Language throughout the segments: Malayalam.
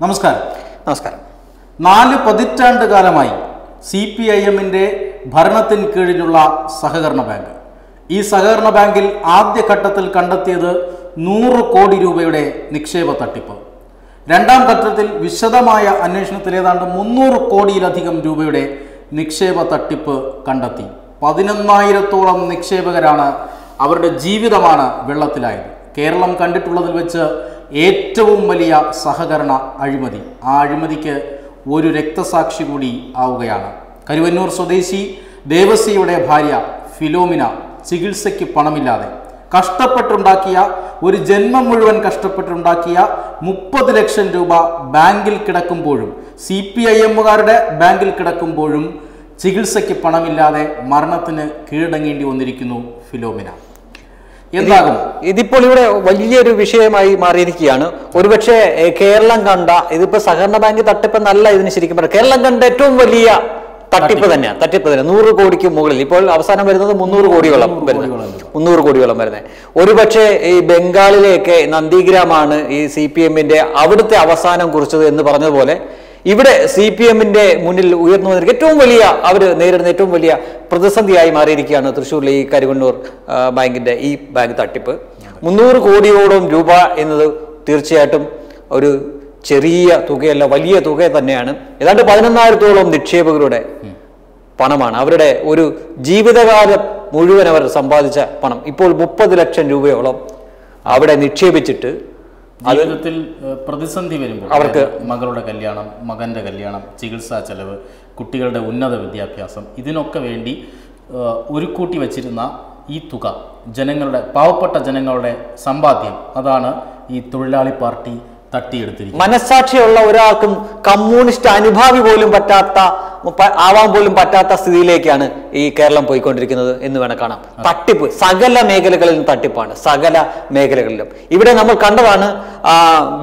നമസ്കാരം. നമസ്കാരം. നാല് പതിറ്റാണ്ട് കാലമായി സി പി ഐ എമ്മിന്റെ ഭരണത്തിന് കീഴിലുള്ള സഹകരണ ബാങ്ക്. ഈ സഹകരണ ബാങ്കിൽ ആദ്യഘട്ടത്തിൽ കണ്ടെത്തിയത് നൂറ് കോടി രൂപയുടെ നിക്ഷേപ തട്ടിപ്പ്. രണ്ടാം ഘട്ടത്തിൽ വിശദമായ അന്വേഷണത്തിൽ ഏതാണ്ട് മുന്നൂറ് കോടിയിലധികം രൂപയുടെ നിക്ഷേപ തട്ടിപ്പ് കണ്ടെത്തി. പതിനൊന്നായിരത്തോളം നിക്ഷേപകരാണ് അവരുടെ ജീവിതമാണ് വെള്ളത്തിലായത്. കേരളം കണ്ടിട്ടുള്ളതിൽ വെച്ച് ഏറ്റവും വലിയ സഹകരണ അഴിമതി. ആ അഴിമതിക്ക് ഒരു രക്തസാക്ഷി കൂടി ആവുകയാണ്. കരുവന്നൂർ സ്വദേശി ദേവസ്യയുടെ ഭാര്യ ഫിലോമിന ചികിത്സയ്ക്ക് പണമില്ലാതെ കഷ്ടപ്പെട്ടുണ്ടാക്കിയ ഒരു ജന്മം മുഴുവൻ കഷ്ടപ്പെട്ടുണ്ടാക്കിയ മുപ്പത് ലക്ഷം രൂപ ബാങ്കിൽ കിടക്കുമ്പോഴും സി പി ഐ എമ്മുകാരുടെ ബാങ്കിൽ കിടക്കുമ്പോഴും ചികിത്സയ്ക്ക് പണമില്ലാതെ മരണത്തിന് കീഴടങ്ങേണ്ടി വന്നിരിക്കുന്നു ഫിലോമിന. എന്താകും? ഇതിപ്പോൾ ഇവിടെ വലിയൊരു വിഷയമായി മാറിയിരിക്കുകയാണ്. ഒരുപക്ഷെ കേരളം കണ്ട ഇതിപ്പോ സഹകരണ ബാങ്ക് തട്ടിപ്പ് നല്ല ഇതിന് ശരിക്കും പറയാം കേരളം കണ്ട ഏറ്റവും വലിയ തട്ടിപ്പ് തന്നെയാണ് തട്ടിപ്പ് തന്നെ. നൂറ് കോടിക്ക് മുകളിൽ. ഇപ്പോൾ അവസാനം വരുന്നത് മുന്നൂറ് കോടിയോളം വരുന്നത്. മുന്നൂറ് കോടിയോളം വരുന്നത്. ഒരുപക്ഷെ ഈ ബംഗാളിലെയൊക്കെ നന്ദിഗ്രാമാണ് ഈ സി പി എമ്മിന്റെ അവിടുത്തെ അവസാനം കുറിച്ചത് എന്ന് പറഞ്ഞതുപോലെ ഇവിടെ സി പി എമ്മിന്റെ മുന്നിൽ ഉയർന്നു വന്നിരിക്കുക ഏറ്റവും വലിയ അവർ നേരിടുന്ന ഏറ്റവും വലിയ പ്രതിസന്ധിയായി മാറിയിരിക്കുകയാണ് തൃശ്ശൂരിലെ ഈ കരുവണ്ണൂർ ബാങ്കിന്റെ ഈ ബാങ്ക് തട്ടിപ്പ്. മുന്നൂറ് കോടിയോളം രൂപ എന്നത് തീർച്ചയായിട്ടും ഒരു ചെറിയ തുകയല്ല വലിയ തുക തന്നെയാണ്. ഏതാണ്ട് പതിനൊന്നായിരത്തോളം നിക്ഷേപകരുടെ പണമാണ്. അവരുടെ ഒരു ജീവിതകാലം മുഴുവൻ അവർ സമ്പാദിച്ച പണം. ഇപ്പോൾ മുപ്പത് ലക്ഷം രൂപയോളം അവിടെ നിക്ഷേപിച്ചിട്ട് ജീവിതത്തിൽ പ്രതിസന്ധി വരുമ്പോൾ അവർക്ക് മകളുടെ കല്യാണം മകന്റെ കല്യാണം ചികിത്സാ ചെലവ് കുട്ടികളുടെ ഉന്നത വിദ്യാഭ്യാസം ഇതിനൊക്കെ വേണ്ടി ഒരു കൂട്ടി വച്ചിരുന്ന ഈ തുക ജനങ്ങളുടെ പാവപ്പെട്ട ജനങ്ങളുടെ സമ്പാദ്യം അതാണ് ഈ തൊഴിലാളി പാർട്ടി തട്ടിയെടുത്തിരിക്കുന്നത്. മനസ്സാക്ഷിയുള്ള ഒരാൾക്കും കമ്മ്യൂണിസ്റ്റ് അനുഭാവി പോലും പറ്റാത്ത ആവാൻ പോലും പറ്റാത്ത സ്ഥിതിയിലേക്കാണ് ഈ കേരളം പോയിക്കൊണ്ടിരിക്കുന്നത് എന്ന് വേണം കാണാം തട്ടിപ്പ് സകല മേഖലകളിലും തട്ടിപ്പാണ് സകല മേഖലകളിലും. ഇവിടെ നമ്മൾ കണ്ടതാണ്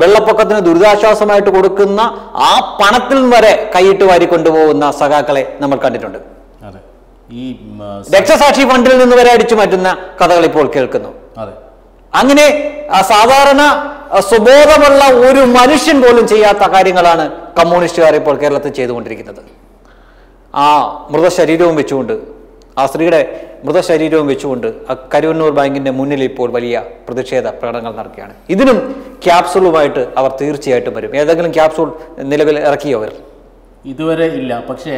വെള്ളപ്പൊക്കത്തിന് ദുരിതാശ്വാസമായിട്ട് കൊടുക്കുന്ന ആ പണത്തിൽ നിന്ന് വരെ കൈയിട്ട് വാരി കൊണ്ടുപോകുന്ന സഖാക്കളെ നമ്മൾ കണ്ടിട്ടുണ്ട്. ഈ രക്ഷസാക്ഷി ഫണ്ടിൽ നിന്ന് വരെ അടിച്ചു മാറ്റുന്ന കഥകൾ ഇപ്പോൾ കേൾക്കുന്നു. അങ്ങനെ സാധാരണ സ്വബോധമുള്ള സുബോധമുള്ള ഒരു മനുഷ്യൻ പോലും ചെയ്യാത്ത കാര്യങ്ങളാണ് കമ്മ്യൂണിസ്റ്റുകാർ ഇപ്പോൾ കേരളത്തിൽ ചെയ്തുകൊണ്ടിരിക്കുന്നത്. ആ മൃതശരീരവും വെച്ചുകൊണ്ട് ആ സ്ത്രീയുടെ മൃതശരീരവും വെച്ചുകൊണ്ട് ആ കരുവന്നൂർ ബാങ്കിന്റെ മുന്നിൽ ഇപ്പോൾ വലിയ പ്രതിഷേധ പ്രകടനങ്ങൾ നടക്കുകയാണ്. ഇതിനും ക്യാപ്സൂളുമായിട്ട് അവർ തീർച്ചയായിട്ടും വരും. ഏതെങ്കിലും ക്യാപ്സൂൾ നിലവിൽ ഇറക്കിയോ അവർ? ഇതുവരെ ഇല്ല. പക്ഷേ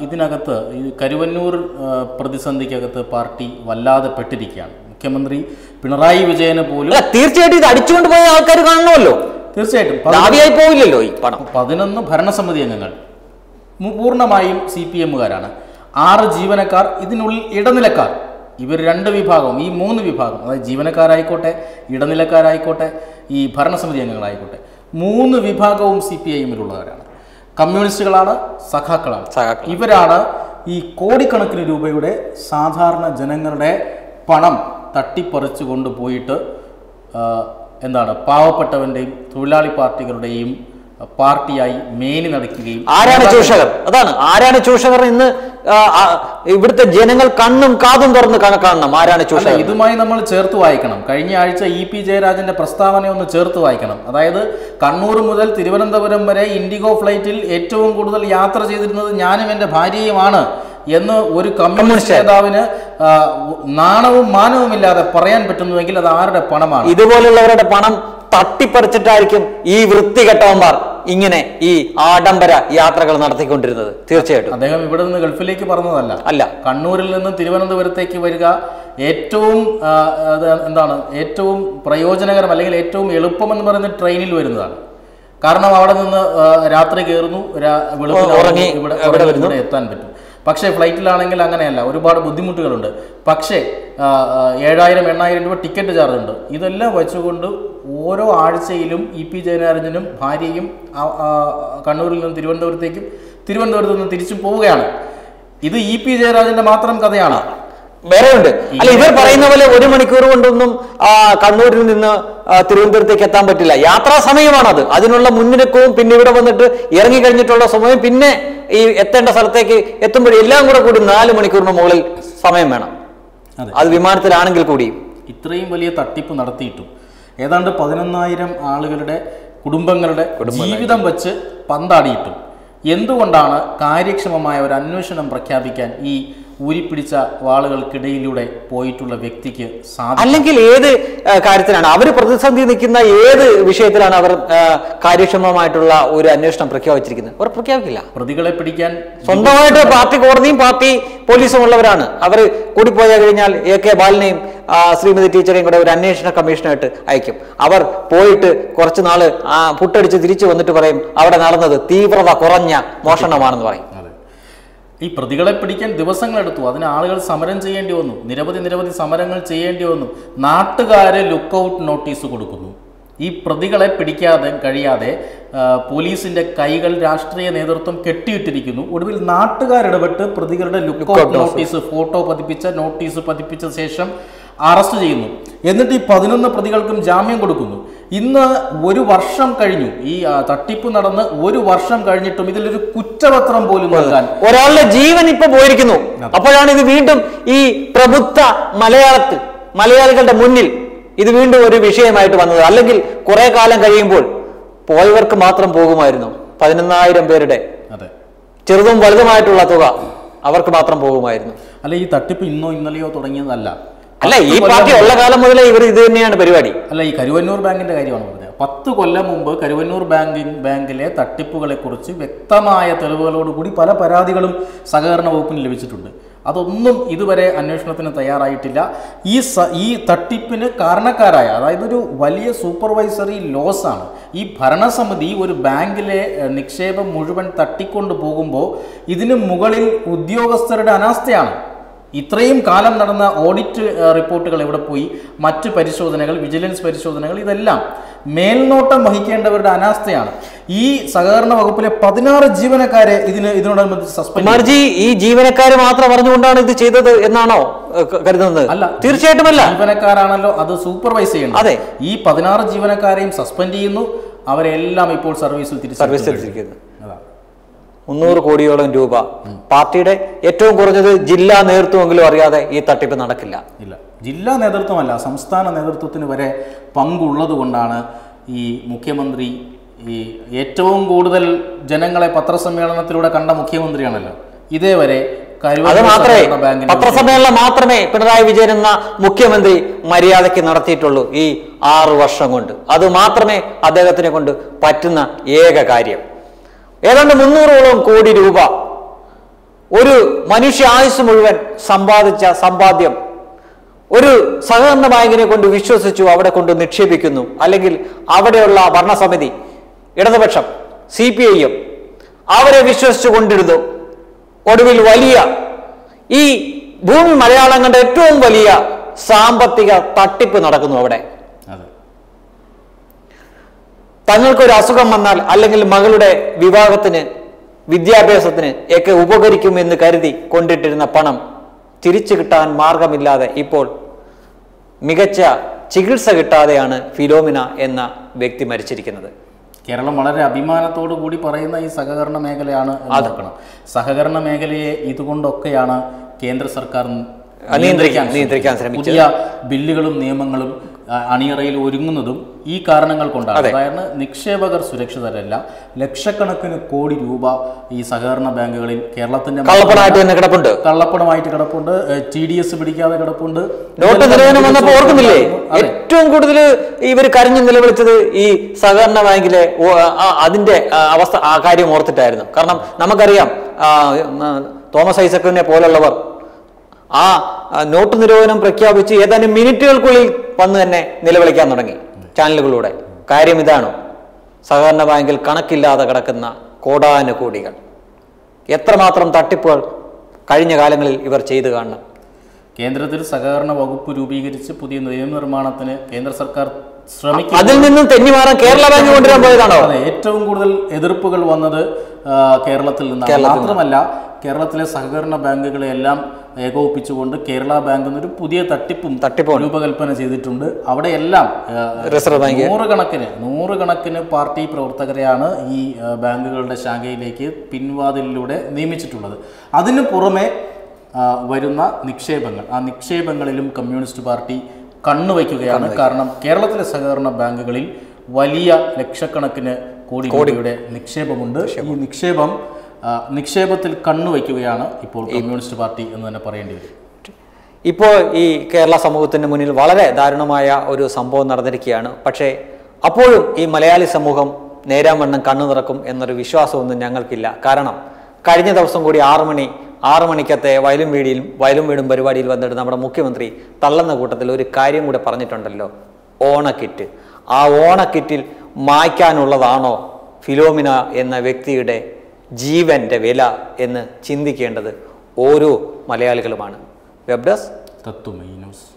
ഇതിനകത്ത് ഈ കരുവന്നൂർ പ്രതിസന്ധിക്കകത്ത് പാർട്ടി വല്ലാതെ പെട്ടിരിക്കുകയാണ്. മുഖ്യമന്ത്രി പിണറായി വിജയന് പോലും തീർച്ചയായിട്ടും ഇത് അടിച്ചുകൊണ്ട് പോയ ആൾക്കാർ കാണണമല്ലോ. തീർച്ചയായിട്ടും. ഈ പണം. പതിനൊന്ന് ഭരണസമിതി അംഗങ്ങൾ. പൂർണമായും സി പി എമ്മുകാരാണ്. ആറ് ജീവനക്കാർ ഇതിനുള്ളിൽ ഇടനിലക്കാർ. ഇവർ രണ്ട് വിഭാഗം ഈ മൂന്ന് വിഭാഗം അതായത് ജീവനക്കാരായിക്കോട്ടെ ഇടനിലക്കാരായിക്കോട്ടെ ഈ ഭരണസമിതി അംഗങ്ങളായിക്കോട്ടെ മൂന്ന് വിഭാഗവും സി പി ഐ എമ്മിലുള്ളവരാണ്. കമ്മ്യൂണിസ്റ്റുകളാണ് സഖാക്കളാണ്. ഇവരാണ് ഈ കോടിക്കണക്കിന് രൂപയുടെ സാധാരണ ജനങ്ങളുടെ പണം തട്ടിപ്പറിച്ചു കൊണ്ടുപോയിട്ട് എന്താണ് പാവപ്പെട്ടവന്റെയും തൊഴിലാളി പാർട്ടികളുടെയും പാർട്ടിയായി മേനി നടക്കുകയും ആരാണ് ചൂഷകർ? അതാണ്. ആരാണ് ചൂഷകർ ഇന്ന് ഇവിടുത്തെ ജനങ്ങൾ കണ്ണും കാതും തുറന്ന് കാണ- കാണണം. ആരാണ് ചൂഷകർ? ഇതുമായി നമ്മൾ ചേർത്ത് വായിക്കണം. കഴിഞ്ഞ ആഴ്ച ഇ പി ജയരാജന്റെ പ്രസ്താവന ഒന്ന് ചേർത്ത് വായിക്കണം. അതായത് കണ്ണൂർ മുതൽ തിരുവനന്തപുരം വരെ ഇൻഡിഗോ ഫ്ലൈറ്റിൽ ഏറ്റവും കൂടുതൽ യാത്ര ചെയ്തിരുന്നത് ഞാനും എന്റെ ഭാര്യയുമാണ് എന്ന് ഒരു കമ്മ്യൂണിസ്റ്റ് നേതാവിന് നാണവും മാനവും ഇല്ലാതെ പറയാൻ പറ്റുന്നുവെങ്കിൽ അത് ആരുടെ പണമാണ്? ഇതുപോലുള്ളവരുടെ പണം തട്ടിപ്പറിച്ചിട്ടായിരിക്കും ഈ വൃത്തികെട്ടവന്മാർ ഇങ്ങനെ ഈ ആഡംബര യാത്രകൾ നടത്തിക്കൊണ്ടിരുന്നത്. തീർച്ചയായിട്ടും. അദ്ദേഹം ഇവിടെ നിന്ന് ഗൾഫിലേക്ക് പറഞ്ഞതല്ല. അല്ല. കണ്ണൂരിൽ നിന്ന് തിരുവനന്തപുരത്തേക്ക് വരിക ഏറ്റവും എന്താണ് ഏറ്റവും പ്രയോജനകരം അല്ലെങ്കിൽ ഏറ്റവും എളുപ്പമെന്ന് പറയുന്ന ട്രെയിനിൽ വരുന്നതാണ്. കാരണം അവിടെ നിന്ന് രാത്രി കയറുന്നു. ഇവിടെ എത്താൻ പറ്റും. പക്ഷേ ഫ്ലൈറ്റിലാണെങ്കിൽ അങ്ങനെയല്ല. ഒരുപാട് ബുദ്ധിമുട്ടുകളുണ്ട്. പക്ഷേ ഏഴായിരം എണ്ണായിരം രൂപ ടിക്കറ്റ് ചാർജ് ഉണ്ട് ഇതെല്ലാം വെച്ചുകൊണ്ട് ഓരോ ആഴ്ചയിലും ഇ പി ജയനാരഞ്ജനും ഭാര്യയും കണ്ണൂരിൽ നിന്ന് തിരുവനന്തപുരത്തേക്കും തിരുവനന്തപുരത്ത് നിന്ന് തിരിച്ചു പോവുകയാണ്. ഇത് ഇ പി ജയരാജന്റെ മാത്രം കഥയാണ്. വേറെ ഉണ്ട് അല്ല ഇവർ പറയുന്ന പോലെ ഒരു മണിക്കൂർ കൊണ്ടൊന്നും കണ്ണൂരിൽ നിന്ന് തിരുവനന്തപുരത്തേക്ക് എത്താൻ പറ്റില്ല. യാത്രാ സമയമാണത്. അതിനുള്ള മുന്നൊരുക്കവും പിന്നെ ഇവിടെ വന്നിട്ട് ഇറങ്ങി കഴിഞ്ഞിട്ടുള്ള സമയം പിന്നെ ഈ എത്തേണ്ട സ്ഥലത്തേക്ക് എത്തുമ്പോൾ എല്ലാം കൂടെ കൂടി നാല് മണിക്കൂറിന് മുകളിൽ സമയം വേണം. അതെ. അത് വിമാനത്തിലാണെങ്കിൽ കൂടി. ഇത്രയും വലിയ തട്ടിപ്പ് നടത്തിയിട്ടും ഏതാണ്ട് പതിനൊന്നായിരം ആളുകളുടെ കുടുംബങ്ങളുടെ ജീവിതം വെച്ച് പന്താടിയിട്ടും. എന്തുകൊണ്ടാണ് കാര്യക്ഷമമായ ഒരു അന്വേഷണം പ്രഖ്യാപിക്കാൻ ഈ ഊരിപ്പിടിച്ച വാളുകൾക്കിടയിലൂടെ പോയിട്ടുള്ള വ്യക്തിക്ക് അല്ലെങ്കിൽ ഏത് കാര്യത്തിലാണ്? അവർ പ്രതിസന്ധി നിൽക്കുന്ന ഏത് വിഷയത്തിലാണ് അവർ കാര്യക്ഷമമായിട്ടുള്ള ഒരു അന്വേഷണം പ്രഖ്യാപിച്ചിരിക്കുന്നത്? അവർ പ്രഖ്യാപിക്കില്ല. പ്രതികളെ പിടിക്കാൻ സ്വന്തമായിട്ട് പാർട്ടി കോടതിയും പാർട്ടി പോലീസും ഉള്ളവരാണ്. അവർ കൂടിപ്പോയാൽ കഴിഞ്ഞാൽ എ കെ ബാലിനെയും ശ്രീമതി ടീച്ചറെയും കൂടെ ഒരു അന്വേഷണ കമ്മീഷനായിട്ട് അയക്കും. അവർ പോയിട്ട് കുറച്ച് നാൾ പുട്ടടിച്ച് തിരിച്ചു വന്നിട്ട് പറയും അവിടെ നടന്നത് തീവ്രത കുറഞ്ഞ മോഷണമാണെന്ന് പറയും. ഈ പ്രതികളെ പിടിക്കാൻ ദിവസങ്ങളെടുത്തു അതിന് ആളുകൾ സമരം ചെയ്യേണ്ടി വന്നു. നിരവധി നിരവധി സമരങ്ങൾ ചെയ്യേണ്ടി വന്നു. നാട്ടുകാരെ ലുക്കൗട്ട് നോട്ടീസ് കൊടുക്കുന്നു. ഈ പ്രതികളെ പിടിക്കാതെ കഴിയാതെ പോലീസിന്റെ കൈകൾ രാഷ്ട്രീയ നേതൃത്വം കെട്ടിയിട്ടിരിക്കുന്നു. ഒടുവിൽ നാട്ടുകാരിടപെട്ട് പ്രതികളുടെ ലുക്കൗട്ട് നോട്ടീസ് ഫോട്ടോ പതിപ്പിച്ച നോട്ടീസ് പതിപ്പിച്ച ശേഷം അറസ്റ്റ് ചെയ്യുന്നു. എന്നിട്ട് ഈ പതിനൊന്ന് പ്രതികൾക്കും ജാമ്യം കൊടുക്കുന്നു. ഇന്ന് ഒരു വർഷം കഴിഞ്ഞു. ഈ തട്ടിപ്പ് നടന്ന് ഒരു വർഷം കഴിഞ്ഞിട്ടും ഇതിലൊരു കുറ്റപത്രം പോലും നൽകാൻ. ഒരാളുടെ ജീവൻ ഇപ്പൊ പോയിരിക്കുന്നു. അപ്പോഴാണ് ഇത് വീണ്ടും ഈ പ്രബുദ്ധ മലയാളത്തിൽ മലയാളികളുടെ മുന്നിൽ ഇത് വീണ്ടും ഒരു വിഷയമായിട്ട് വന്നത്. അല്ലെങ്കിൽ കുറെ കാലം കഴിയുമ്പോൾ പോയവർക്ക് മാത്രം പോകുമായിരുന്നു. പതിനൊന്നായിരം പേരുടെ ചെറുതും വലുതുമായിട്ടുള്ള തുക അവർക്ക് മാത്രം പോകുമായിരുന്നു. അല്ല ഈ തട്ടിപ്പ് ഇന്നോ ഇന്നലെയോ തുടങ്ങിയതല്ല. അല്ല ഈ പാർട്ടി ഉള്ള കാലം മുതലേ ഇവർ ഇത് തന്നെയാണ് പരിപാടി. അല്ല ഈ കരുവന്നൂർ ബാങ്കിന്റെ കാര്യമാണ് പറഞ്ഞത്. പത്ത് കൊല്ലം മുമ്പ് കരുവന്നൂർ ബാങ്കിങ് ബാങ്കിലെ തട്ടിപ്പുകളെ കുറിച്ച് വ്യക്തമായ തെളിവുകളോടുകൂടി പല പരാതികളും സഹകരണ വകുപ്പിന് ലഭിച്ചിട്ടുണ്ട്. അതൊന്നും ഇതുവരെ അന്വേഷണത്തിന് തയ്യാറായിട്ടില്ല. ഈ സ ഈ തട്ടിപ്പിന് കാരണക്കാരായ അതായത് ഒരു വലിയ സൂപ്പർവൈസറി ലോസ് ആണ്. ഈ ഭരണസമിതി ഒരു ബാങ്കിലെ നിക്ഷേപം മുഴുവൻ തട്ടിക്കൊണ്ട് പോകുമ്പോൾ ഇതിന് മുകളിൽ ഉദ്യോഗസ്ഥരുടെ അനാസ്ഥയാണ്. ഇത്രയും കാലം നടന്ന ഓഡിറ്റ് റിപ്പോർട്ടുകൾ എവിടെ പോയി? മറ്റ് പരിശോധനകൾ വിജിലൻസ് പരിശോധനകൾ ഇതെല്ലാം മേൽനോട്ടം വഹിക്കേണ്ടവരുടെ അനാസ്ഥയാണ്. ഈ സഹകരണ വകുപ്പിലെ പതിനാറ് ജീവനക്കാരെ ഇതിന് ഇതിനോടനുബന്ധിച്ച് സസ്പെൻഡ് ഈ ജീവനക്കാര് മാത്രം പറഞ്ഞുകൊണ്ടാണ് ഇത് ചെയ്തത് എന്നാണോ കരുതുന്നത്? അല്ല. തീർച്ചയായിട്ടും അല്ല ജീവനക്കാരാണല്ലോ അത് സൂപ്പർവൈസ് ചെയ്യണം അതെ. ഈ പതിനാറ് ജീവനക്കാരെയും സസ്പെൻഡ് ചെയ്യുന്നു. അവരെല്ലാം ഇപ്പോൾ സർവീസിൽ തിരിച്ചു സർവീസിൽ മുന്നൂറ് കോടിയോളം രൂപ. പാർട്ടിയുടെ ഏറ്റവും കുറഞ്ഞത് ജില്ലാ നേതൃത്വമെങ്കിലും അറിയാതെ ഈ തട്ടിപ്പ് നടക്കില്ല. ഇല്ല. ജില്ലാ നേതൃത്വമല്ല സംസ്ഥാന നേതൃത്വത്തിന് വരെ പങ്കുള്ളത് കൊണ്ടാണ് ഈ മുഖ്യമന്ത്രി ഈ ഏറ്റവും കൂടുതൽ ജനങ്ങളെ പത്രസമ്മേളനത്തിലൂടെ കണ്ട മുഖ്യമന്ത്രിയാണല്ലോ. ഇതേവരെ അത് മാത്രമേ പത്രസമ്മേളനം മാത്രമേ പിണറായി വിജയൻ എന്ന മുഖ്യമന്ത്രി മര്യാദയ്ക്ക് നടത്തിയിട്ടുള്ളൂ ഈ ആറു വർഷം കൊണ്ട്. അത് മാത്രമേ അദ്ദേഹത്തിനെ കൊണ്ട് പറ്റുന്ന ഏക കാര്യം. ഏതാണ്ട് മുന്നൂറോളം കോടി രൂപ ഒരു മനുഷ്യ ആയുസ് മുഴുവൻ സമ്പാദിച്ച സമ്പാദ്യം ഒരു സഹകരണ ബാങ്കിനെ കൊണ്ട് വിശ്വസിച്ചു അവിടെ കൊണ്ട് നിക്ഷേപിക്കുന്നു. അല്ലെങ്കിൽ അവിടെയുള്ള ഭരണസമിതി ഇടതുപക്ഷം സി പി ഐ എം അവരെ വിശ്വസിച്ചു കൊണ്ടിരുന്നു. ഒടുവിൽ വലിയ ഈ ഭൂമി മലയാളം കണ്ട ഏറ്റവും വലിയ സാമ്പത്തിക തട്ടിപ്പ് നടക്കുന്നു അവിടെ. തങ്ങൾക്കൊരു അസുഖം വന്നാൽ അല്ലെങ്കിൽ മകളുടെ വിവാഹത്തിന് വിദ്യാഭ്യാസത്തിന് ഒക്കെ ഉപകരിക്കുമെന്ന് കരുതി കൊണ്ടിട്ടിരുന്ന പണം തിരിച്ചു കിട്ടാൻ മാർഗമില്ലാതെ ഇപ്പോൾ മികച്ച ചികിത്സ കിട്ടാതെയാണ് ഫിലോമിന എന്ന വ്യക്തി മരിച്ചിരിക്കുന്നത്. കേരളം വളരെ അഭിമാനത്തോടു കൂടി പറയുന്ന ഈ സഹകരണ മേഖലയാണ് എന്ന് സഹകരണ മേഖലയെ ഇതുകൊണ്ടൊക്കെയാണ് കേന്ദ്ര സർക്കാർ നിയന്ത്രിക്കാൻ- നിയന്ത്രിക്കാൻ ശ്രമിക്കുക പുതിയ ബില്ലുകളും നിയമങ്ങളും അണിയറയിൽ ഒരുങ്ങുന്നതും ഈ കാരണങ്ങൾ കൊണ്ടാണ്. കാരണം നിക്ഷേപകർ സുരക്ഷിതരല്ല. ലക്ഷക്കണക്കിന് കോടി രൂപ ഈ സഹകരണ ബാങ്കുകളിൽ കേരളത്തിന്റെ കള്ളപ്പണമായിട്ട് തന്നെ കിടപ്പുണ്ട്. കള്ളപ്പണമായിട്ട് കിടപ്പുണ്ട്. ടി ഡി എസ് പിടിക്കാതെ കിടപ്പുണ്ട്. നോട്ട് ഇതെല്ലാം നിരോധനം വന്നപ്പോൾ ഓർക്കുന്നില്ലേ? ഏറ്റവും കൂടുതൽ ഇവർ കരഞ്ഞു നിലവിളിച്ചത് ഈ സഹകരണ ബാങ്കിലെ അതിന്റെ അവസ്ഥ ആ കാര്യം ഓർത്തിട്ടായിരുന്നു. കാരണം നമുക്കറിയാം തോമസ് ഐസക്കിനെ പോലുള്ളവർ ആ നോട്ട് നിരോധനം പ്രഖ്യാപിച്ച് ഏതാനും മിനിറ്റുകൾക്കുള്ളിൽ വന്ന് തന്നെ നിലവിളിക്കാൻ തുടങ്ങി. ചാനലുകളിലൂടെ. കാര്യം ഇതാണ്. സഹകരണ ബാങ്കിൽ കണക്കില്ലാതെ കിടക്കുന്ന കോടാനുകോടികൾ. എത്രമാത്രം തട്ടിപ്പുകൾ കഴിഞ്ഞ കാലങ്ങളിൽ ഇവർ ചെയ്തു കാണണം. കേന്ദ്രത്തിൽ സഹകരണ വകുപ്പ് രൂപീകരിച്ച് പുതിയ നിയമനിർമ്മാണത്തിന് കേന്ദ്ര സർക്കാർ അതിൽ നിന്നും തെന്നിമാറാൻ കേരള ബാങ്ക് കൊണ്ടുവരാൻ പോയതാണോ? ഏറ്റവും കൂടുതൽ എതിർപ്പുകൾ വന്നത് കേരളത്തിൽ നിന്നാണ്. മാത്രമല്ല കേരളത്തിലെ സഹകരണ ബാങ്കുകളെ എല്ലാം ഏകോപിപ്പിച്ചുകൊണ്ട് കേരള ബാങ്ക് എന്നൊരു പുതിയ തട്ടിപ്പും തട്ടിപ്പും രൂപകൽപ്പന ചെയ്തിട്ടുണ്ട്. അവിടെയെല്ലാം റിസർവ് ബാങ്ക്. നൂറുകണക്കിന് നൂറുകണക്കിന് പാർട്ടി പ്രവർത്തകരെയാണ് ഈ ബാങ്കുകളുടെ ശാഖയിലേക്ക് പിൻവാതിലിലൂടെ നിയമിച്ചിട്ടുള്ളത്. അതിനു പുറമെ വരുന്ന നിക്ഷേപങ്ങൾ. ആ നിക്ഷേപങ്ങളിലും കമ്മ്യൂണിസ്റ്റ് പാർട്ടി കണ്ണുവയ്ക്കുകയാണ് കാരണം കേരളത്തിലെ സഹകരണ ബാങ്കുകളിൽ വലിയ ലക്ഷക്കണക്കിന് കോടി കോടിയുടെ നിക്ഷേപമുണ്ട്. ഈ നിക്ഷേപം. നിക്ഷേപത്തിൽ കണ്ണുവയ്ക്കുകയാണ് ഇപ്പോൾ കമ്മ്യൂണിസ്റ്റ് പാർട്ടി എന്ന് തന്നെ പറയേണ്ടി വരും. ഇപ്പോൾ ഈ കേരള സമൂഹത്തിന് മുന്നിൽ വളരെ ദാരുണമായ ഒരു സംഭവം നടന്നിരിക്കുകയാണ്. പക്ഷേ അപ്പോഴും ഈ മലയാളി സമൂഹം നേരാവണ്ണം കണ്ണു നിറക്കും എന്നൊരു വിശ്വാസമൊന്നും ഞങ്ങൾക്കില്ല. കാരണം കഴിഞ്ഞ ദിവസം കൂടി ആറു മണി ആറു മണിക്കത്തെ വയലും വീടിയിലും വയലും വീടും പരിപാടിയിൽ വന്നിട്ട് നമ്മുടെ മുഖ്യമന്ത്രി തള്ളുന്ന കൂട്ടത്തിൽ ഒരു കാര്യം കൂടെ പറഞ്ഞിട്ടുണ്ടല്ലോ. ഓണക്കിറ്റ്. ആ ഓണക്കിറ്റിൽ മായ്ക്കാനുള്ളതാണോ ഫിലോമിന എന്ന വ്യക്തിയുടെ ജീവന്റെ വില എന്ന് ചിന്തിക്കേണ്ടത് ഓരോ മലയാളികളുമാണ്. Web desk Tatwamayi news.